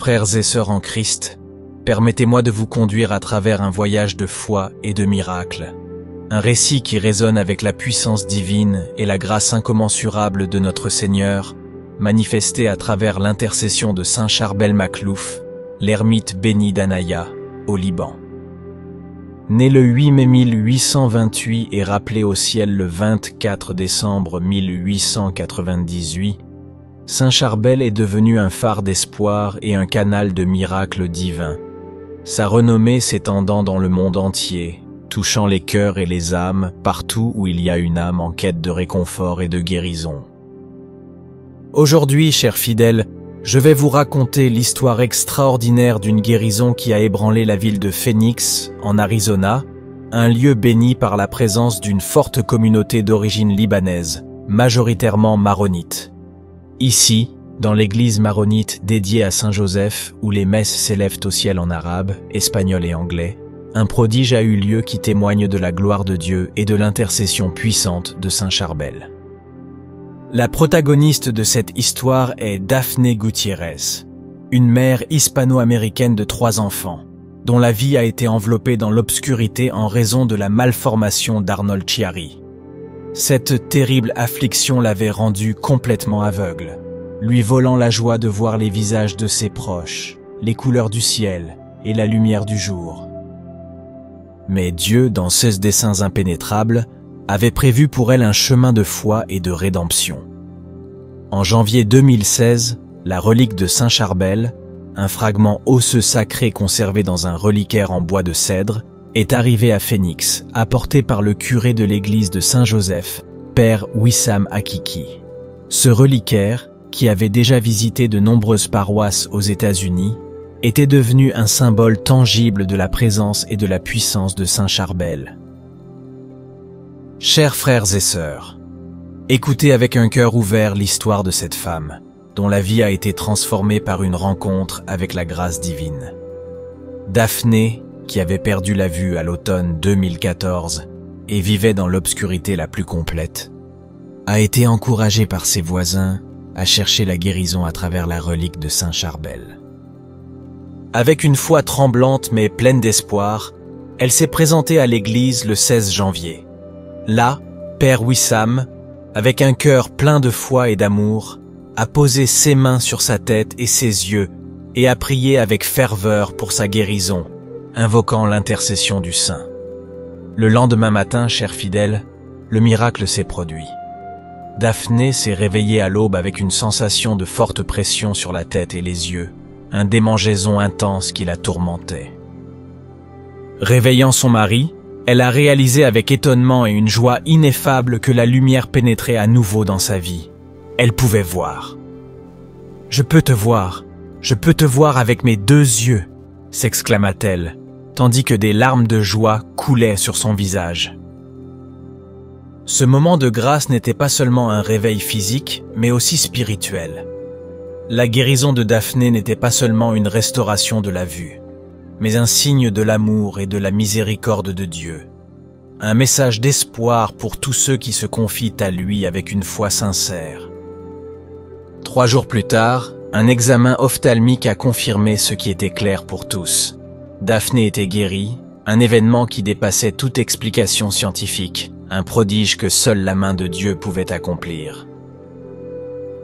Frères et sœurs en Christ, permettez-moi de vous conduire à travers un voyage de foi et de miracles. Un récit qui résonne avec la puissance divine et la grâce incommensurable de notre Seigneur, manifestée à travers l'intercession de Saint Charbel Maclouf, l'ermite béni d'Anaya, au Liban. Né le 8 mai 1828 et rappelé au ciel le 24 décembre 1898, Saint Charbel est devenu un phare d'espoir et un canal de miracles divins, sa renommée s'étendant dans le monde entier, touchant les cœurs et les âmes partout où il y a une âme en quête de réconfort et de guérison. Aujourd'hui, chers fidèles, je vais vous raconter l'histoire extraordinaire d'une guérison qui a ébranlé la ville de Phoenix, en Arizona, un lieu béni par la présence d'une forte communauté d'origine libanaise, majoritairement maronite. Ici, dans l'église maronite dédiée à Saint Joseph, où les messes s'élèvent au ciel en arabe, espagnol et anglais, un prodige a eu lieu qui témoigne de la gloire de Dieu et de l'intercession puissante de Saint Charbel. La protagoniste de cette histoire est Daphné Gutiérrez, une mère hispano-américaine de trois enfants, dont la vie a été enveloppée dans l'obscurité en raison de la malformation d'Arnold Chiari. Cette terrible affliction l'avait rendue complètement aveugle, lui volant la joie de voir les visages de ses proches, les couleurs du ciel et la lumière du jour. Mais Dieu, dans ses desseins impénétrables, avait prévu pour elle un chemin de foi et de rédemption. En janvier 2016, la relique de Saint Charbel, un fragment osseux sacré conservé dans un reliquaire en bois de cèdre, est arrivé à Phoenix, apporté par le curé de l'église de Saint-Joseph, Père Wissam Akiki. Ce reliquaire, qui avait déjà visité de nombreuses paroisses aux États-Unis, était devenu un symbole tangible de la présence et de la puissance de Saint Charbel. Chers frères et sœurs, écoutez avec un cœur ouvert l'histoire de cette femme, dont la vie a été transformée par une rencontre avec la grâce divine. Daphné qui avait perdu la vue à l'automne 2014 et vivait dans l'obscurité la plus complète, a été encouragée par ses voisins à chercher la guérison à travers la relique de Saint Charbel. Avec une foi tremblante mais pleine d'espoir, elle s'est présentée à l'église le 16 janvier. Là, Père Wissam, avec un cœur plein de foi et d'amour, a posé ses mains sur sa tête et ses yeux et a prié avec ferveur pour sa guérison invoquant l'intercession du Saint. Le lendemain matin, cher fidèle, le miracle s'est produit. Daphné s'est réveillée à l'aube avec une sensation de forte pression sur la tête et les yeux, un démangeaison intense qui la tourmentait. Réveillant son mari, elle a réalisé avec étonnement et une joie ineffable que la lumière pénétrait à nouveau dans sa vie. Elle pouvait voir. Je peux te voir, je peux te voir avec mes deux yeux, s'exclama-t-elle, tandis que des larmes de joie coulaient sur son visage. Ce moment de grâce n'était pas seulement un réveil physique, mais aussi spirituel. La guérison de Daphné n'était pas seulement une restauration de la vue, mais un signe de l'amour et de la miséricorde de Dieu. Un message d'espoir pour tous ceux qui se confient à lui avec une foi sincère. Trois jours plus tard, un examen ophtalmique a confirmé ce qui était clair pour tous. Daphné était guérie, un événement qui dépassait toute explication scientifique, un prodige que seule la main de Dieu pouvait accomplir.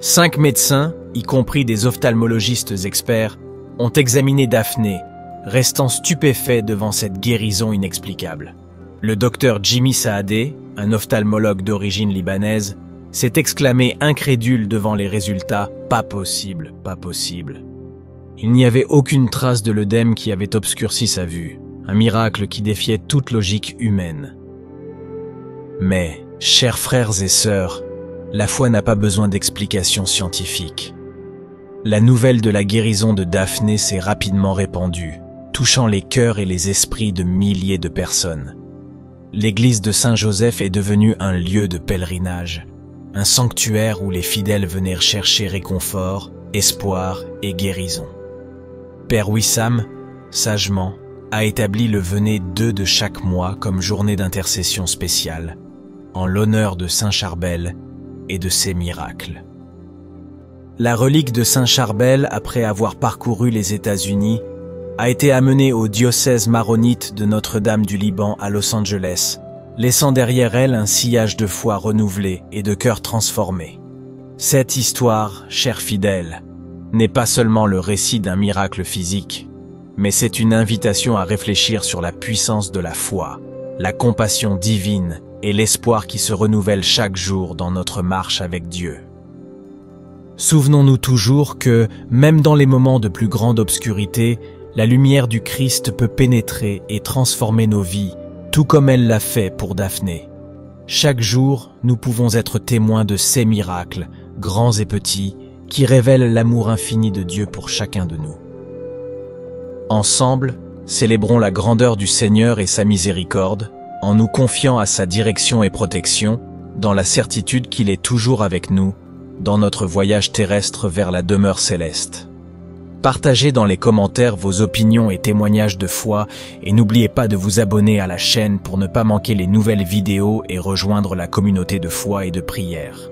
Cinq médecins, y compris des ophtalmologistes experts, ont examiné Daphné, restant stupéfaits devant cette guérison inexplicable. Le docteur Jimmy Saadé, un ophtalmologue d'origine libanaise, s'est exclamé incrédule devant les résultats ⁇ Pas possible, pas possible ⁇ il n'y avait aucune trace de l'œdème qui avait obscurci sa vue, un miracle qui défiait toute logique humaine. Mais, chers frères et sœurs, la foi n'a pas besoin d'explications scientifiques. La nouvelle de la guérison de Daphné s'est rapidement répandue, touchant les cœurs et les esprits de milliers de personnes. L'église de Saint-Joseph est devenue un lieu de pèlerinage, un sanctuaire où les fidèles venaient chercher réconfort, espoir et guérison. Père Wissam, sagement, a établi le venet 2 de chaque mois comme journée d'intercession spéciale, en l'honneur de Saint Charbel et de ses miracles. la relique de Saint Charbel, après avoir parcouru les États-Unis, a été amenée au diocèse maronite de Notre-Dame du Liban à Los Angeles, laissant derrière elle un sillage de foi renouvelé et de cœur transformé. Cette histoire, chers fidèles, n'est pas seulement le récit d'un miracle physique, mais c'est une invitation à réfléchir sur la puissance de la foi, la compassion divine et l'espoir qui se renouvelle chaque jour dans notre marche avec Dieu. Souvenons-nous toujours que, même dans les moments de plus grande obscurité, la lumière du Christ peut pénétrer et transformer nos vies, tout comme elle l'a fait pour Daphné. Chaque jour, nous pouvons être témoins de ces miracles, grands et petits, qui révèlent l'amour infini de Dieu pour chacun de nous. Ensemble, célébrons la grandeur du Seigneur et sa miséricorde, en nous confiant à sa direction et protection, dans la certitude qu'il est toujours avec nous, dans notre voyage terrestre vers la demeure céleste. Partagez dans les commentaires vos opinions et témoignages de foi et n'oubliez pas de vous abonner à la chaîne pour ne pas manquer les nouvelles vidéos et rejoindre la communauté de foi et de prière.